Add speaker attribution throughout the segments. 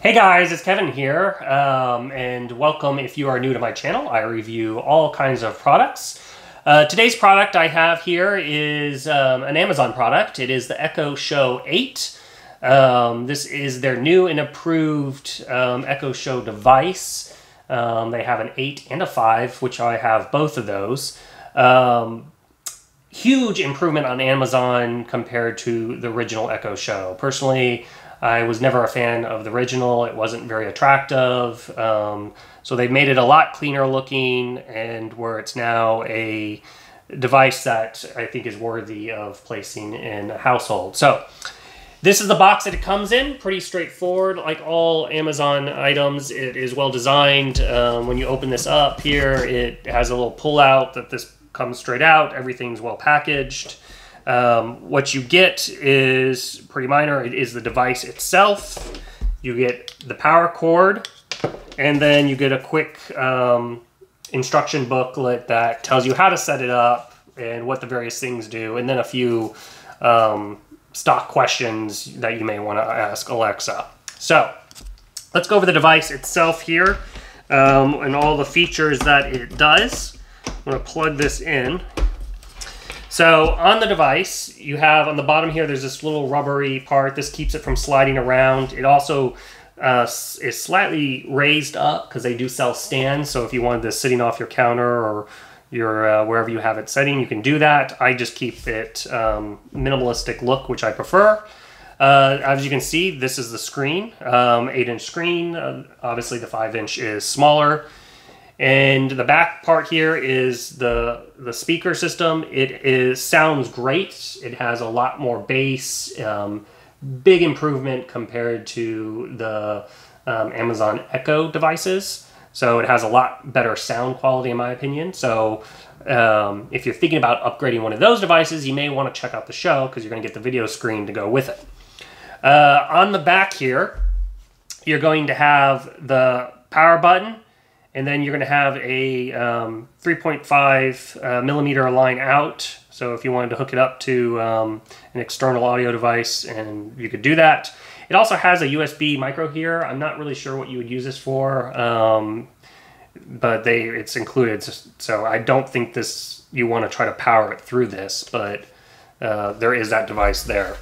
Speaker 1: Hey guys, it's Kevin here, um, and welcome if you are new to my channel. I review all kinds of products. Uh, today's product I have here is um, an Amazon product. It is the Echo Show 8. Um, this is their new and approved um, Echo Show device. Um, they have an 8 and a 5, which I have both of those. Um, huge improvement on Amazon compared to the original Echo Show. Personally, I was never a fan of the original. It wasn't very attractive. Um, so they made it a lot cleaner looking and where it's now a device that I think is worthy of placing in a household. So this is the box that it comes in. Pretty straightforward. Like all Amazon items, it is well designed. Um, when you open this up here, it has a little pull out that this comes straight out. Everything's well packaged. Um, what you get is pretty minor. It is the device itself. You get the power cord, and then you get a quick um, instruction booklet that tells you how to set it up and what the various things do, and then a few um, stock questions that you may want to ask Alexa. So let's go over the device itself here um, and all the features that it does. I'm going to plug this in so on the device, you have on the bottom here, there's this little rubbery part. This keeps it from sliding around. It also uh, is slightly raised up because they do sell stands. So if you wanted this sitting off your counter or your uh, wherever you have it setting, you can do that. I just keep it um, minimalistic look, which I prefer. Uh, as you can see, this is the screen, um, 8 inch screen. Uh, obviously, the 5 inch is smaller. And the back part here is the the speaker system. It is sounds great. It has a lot more bass. Um, big improvement compared to the um, Amazon Echo devices. So it has a lot better sound quality, in my opinion. So um, if you're thinking about upgrading one of those devices, you may want to check out the show because you're going to get the video screen to go with it. Uh, on the back here, you're going to have the power button and then you're going to have a um, 3.5 uh, millimeter line out. So if you wanted to hook it up to um, an external audio device, and you could do that. It also has a USB micro here. I'm not really sure what you would use this for, um, but they it's included. So I don't think this you want to try to power it through this, but uh, there is that device there.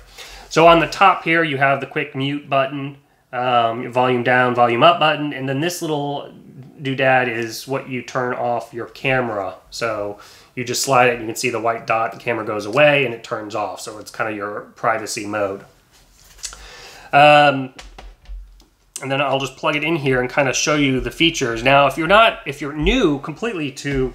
Speaker 1: So on the top here, you have the quick mute button, um, volume down, volume up button, and then this little doodad is what you turn off your camera. So you just slide it, and you can see the white dot, the camera goes away, and it turns off. So it's kind of your privacy mode. Um, and then I'll just plug it in here and kind of show you the features. Now, if you're not, if you're new completely to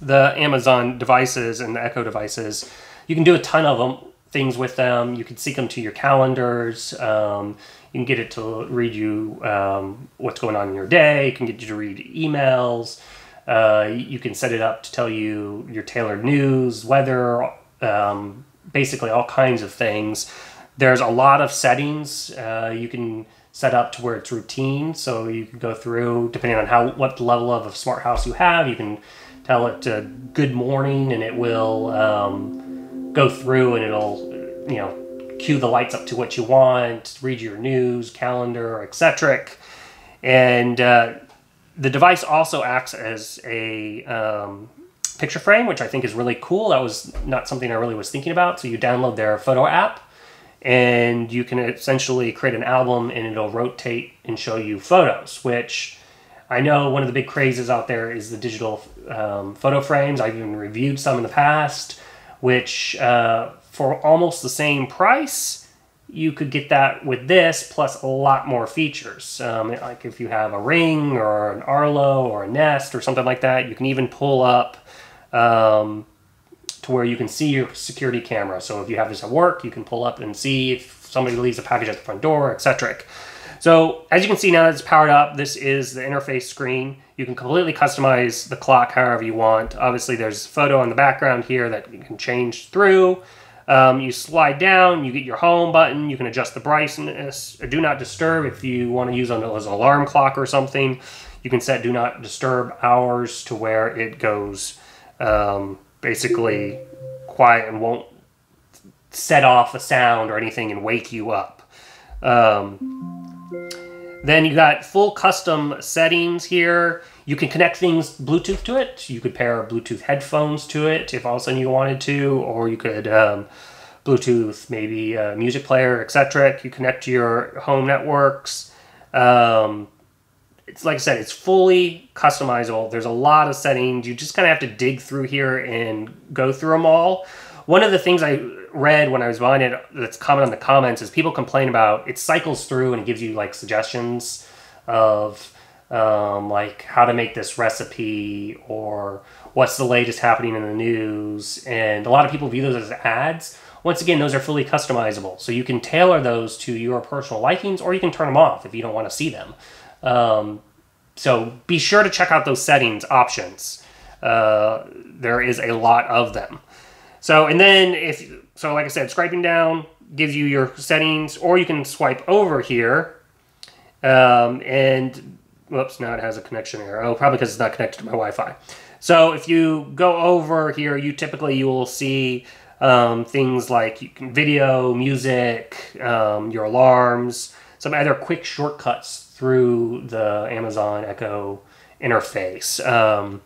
Speaker 1: the Amazon devices and the Echo devices, you can do a ton of them, things with them. You can sync them to your calendars. Um, you can get it to read you um, what's going on in your day. You can get you to read emails. Uh, you can set it up to tell you your tailored news, weather, um, basically all kinds of things. There's a lot of settings uh, you can set up to where it's routine. So you can go through, depending on how what level of a smart house you have, you can tell it to good morning and it will um, go through and it'll, you know, cue the lights up to what you want, read your news, calendar, etc. And uh, the device also acts as a um, picture frame, which I think is really cool. That was not something I really was thinking about. So you download their photo app and you can essentially create an album and it'll rotate and show you photos, which I know one of the big crazes out there is the digital um, photo frames. I've even reviewed some in the past, which uh, for almost the same price, you could get that with this plus a lot more features. Um, like if you have a ring or an Arlo or a Nest or something like that, you can even pull up um, to where you can see your security camera. So if you have this at work, you can pull up and see if somebody leaves a package at the front door, etc. So as you can see now that it's powered up, this is the interface screen. You can completely customize the clock however you want. Obviously there's photo in the background here that you can change through. Um, you slide down, you get your home button, you can adjust the brightness, do not disturb if you want to use it as an alarm clock or something. You can set do not disturb hours to where it goes um, basically quiet and won't set off a sound or anything and wake you up. Um, Then you got full custom settings here. You can connect things Bluetooth to it. You could pair Bluetooth headphones to it if all of a sudden you wanted to, or you could um, Bluetooth maybe a music player, etc. You connect to your home networks. Um, it's like I said, it's fully customizable. There's a lot of settings. You just kind of have to dig through here and go through them all. One of the things I read when I was buying it that's common on the comments is people complain about it cycles through and it gives you like suggestions of um, like how to make this recipe or what's the latest happening in the news. And a lot of people view those as ads. Once again, those are fully customizable. So you can tailor those to your personal likings or you can turn them off if you don't want to see them. Um, so be sure to check out those settings options. Uh, there is a lot of them. So, and then if, so like I said, scraping down gives you your settings, or you can swipe over here. Um, and, whoops, now it has a connection error. Oh, probably because it's not connected to my Wi-Fi. So if you go over here, you typically, you will see um, things like you can video, music, um, your alarms, some other quick shortcuts through the Amazon Echo interface. Um,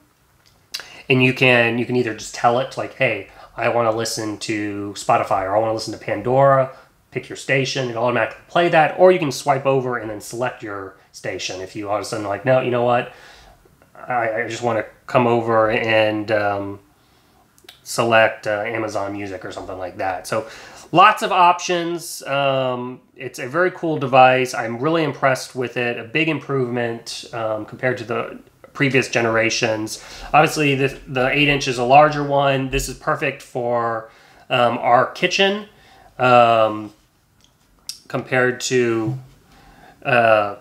Speaker 1: and you can you can either just tell it like, hey, I want to listen to Spotify or I want to listen to Pandora. Pick your station; it'll automatically play that. Or you can swipe over and then select your station if you all of a sudden like, no, you know what, I, I just want to come over and um, select uh, Amazon Music or something like that. So lots of options. Um, it's a very cool device. I'm really impressed with it. A big improvement um, compared to the previous generations. Obviously, the, the 8 inch is a larger one. This is perfect for um, our kitchen um, compared to uh,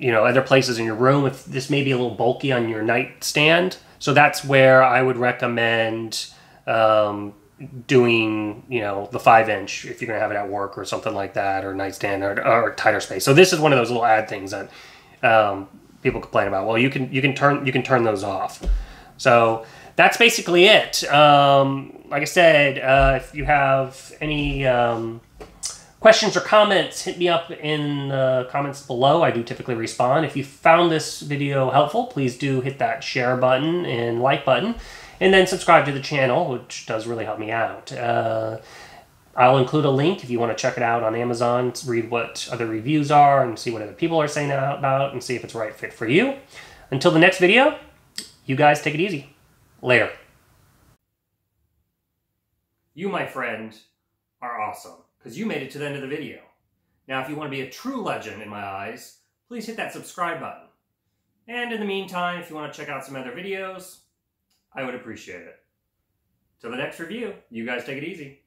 Speaker 1: you know other places in your room. If this may be a little bulky on your nightstand, so that's where I would recommend um, doing you know the five inch if you're gonna have it at work or something like that or nightstand or, or tighter space. So this is one of those little ad things that um, people complain about. Well you can you can turn you can turn those off. So that's basically it. Um, like i said uh, if you have any um, questions or comments hit me up in the comments below i do typically respond if you found this video helpful please do hit that share button and like button and then subscribe to the channel, which does really help me out. Uh, I'll include a link if you want to check it out on Amazon, read what other reviews are, and see what other people are saying about, and see if it's right fit for you. Until the next video, you guys take it easy. Later. You, my friend, are awesome, because you made it to the end of the video. Now, if you want to be a true legend in my eyes, please hit that subscribe button. And in the meantime, if you want to check out some other videos, I would appreciate it. Till the next review, you guys take it easy.